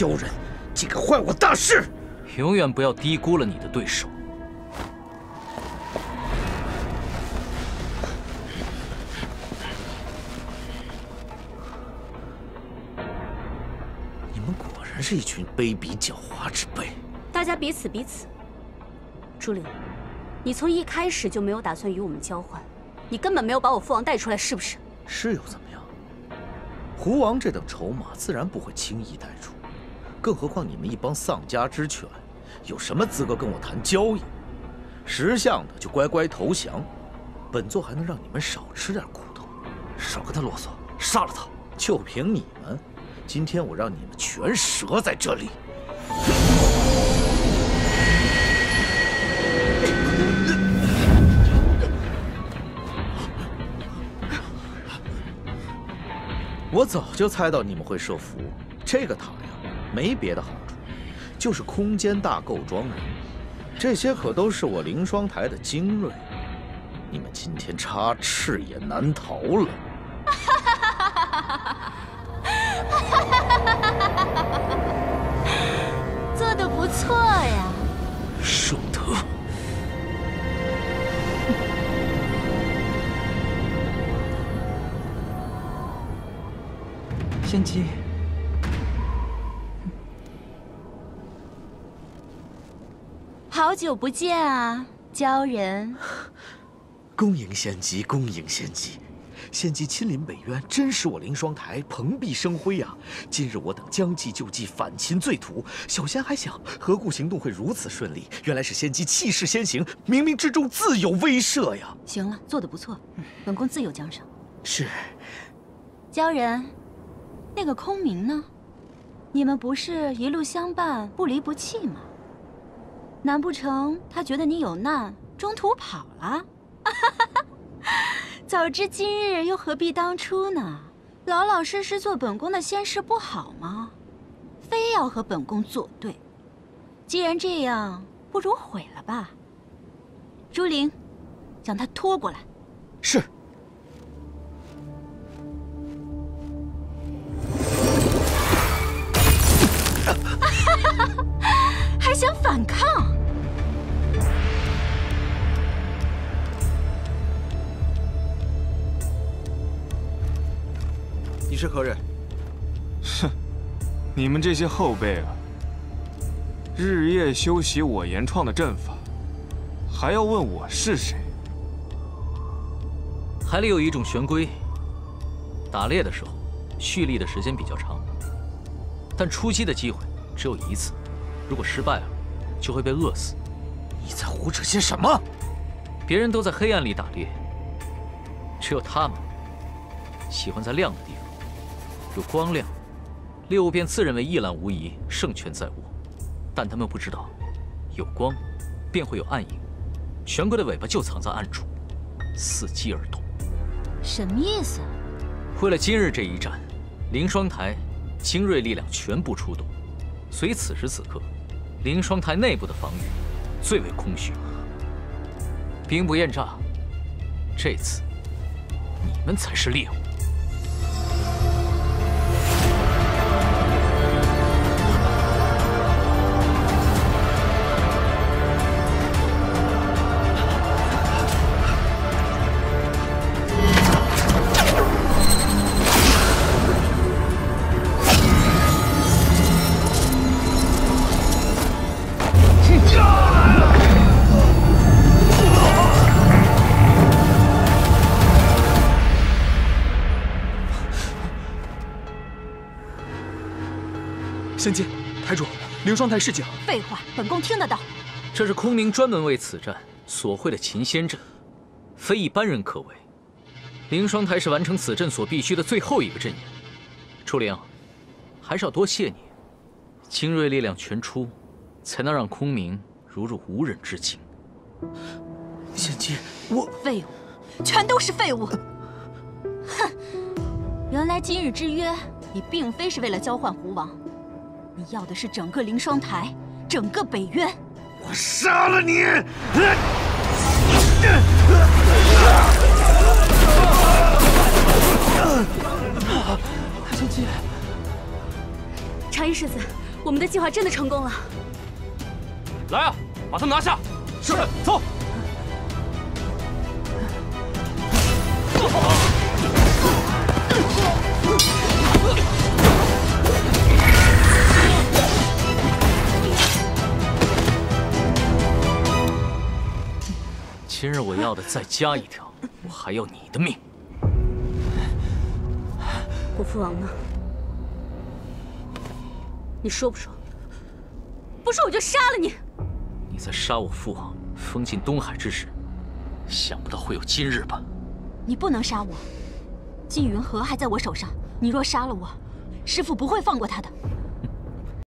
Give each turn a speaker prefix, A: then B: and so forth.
A: 鲛人，竟敢坏我大事！
B: 永远不要低估了你的对手。
A: 你们果然是一群卑鄙狡猾之辈。
C: 大家彼此彼此。朱灵，你从一开始就没有打算与我们交换，你根本没有把我父王带出来，是不是？
A: 是又怎么样？胡王这等筹码自然不会轻易带出，更何况你们一帮丧家之犬，有什么资格跟我谈交易？识相的就乖乖投降，本座还能让你们少吃点苦头。
D: 少跟他啰嗦，杀了他！
A: 就凭你们，今天我让你们全折在这里！我早就猜到你们会设伏，这个塔呀，没别的好处，就是空间大够装人。这些可都是我凌霜台的精锐，你们今天插翅也难逃了。
C: 做的不错呀，
A: 顺德。
E: 仙姬，
C: 好久不见啊，鲛人。
A: 恭迎仙姬，恭迎仙姬。仙姬亲临北渊，真使我凌霜台蓬荜生辉啊！今日我等将计就计，反擒罪徒。小仙还想，何故行动会如此顺利？原来是仙姬气势先行，冥冥之中自有威慑呀！
C: 行了，做得不错，本宫自有奖赏。
A: 是。
C: 鲛人，那个空明呢？你们不是一路相伴，不离不弃吗？难不成他觉得你有难，中途跑了？早知今日，又何必当初呢？老老实实做本宫的仙侍不好吗？非要和本宫作对。既然这样，不如毁了吧。朱灵，将他拖过来。
A: 是。
F: 你是何人？
G: 哼，你们这些后辈啊，日夜修习我原创的阵法，还要问我是谁？
B: 海里有一种玄龟，打猎的时候蓄力的时间比较长，但出击的机会只有一次，如果失败了，就会被饿死。
A: 你在胡扯些什么？
B: 别人都在黑暗里打猎，只有他们喜欢在亮的地方。有光亮，猎物便自认为一览无遗，胜券在握。但他们不知道，有光，便会有暗影。玄龟的尾巴就藏在暗处，伺机而动。
C: 什么意思？
B: 为了今日这一战，凌霜台精锐力量全部出动，所以此时此刻，凌霜台内部的防御最为空虚。兵不厌诈，这次你们才是猎物。
E: 仙姬，台主，凌霜台示警。
C: 废话，本宫听得到。
B: 这是空明专门为此战所绘的擒仙阵，非一般人可为。凌霜台是完成此阵所必须的最后一个阵眼。楚灵，还是要多谢你，精锐力量全出，才能让空明如入无人之境。
A: 仙姬，我
C: 废物，全都是废物。哼，原来今日之约，你并非是为了交换狐王。你要的是整个凌霜台，整个北渊。
A: 我杀了你！
E: 仙姬，
C: 长衣世子，我
F: 们的计划真的成功了。
D: 来啊，把他拿下！是，走。
B: 今日我要的再加一条，我还要你的命。
F: 我父王呢？你说不说？不说我就杀了你！
B: 你在杀我父王，封禁东海之时，想不到会有今日吧？
C: 你不能杀我，纪云河还在我手上。你若杀了我，师父不会放过他的。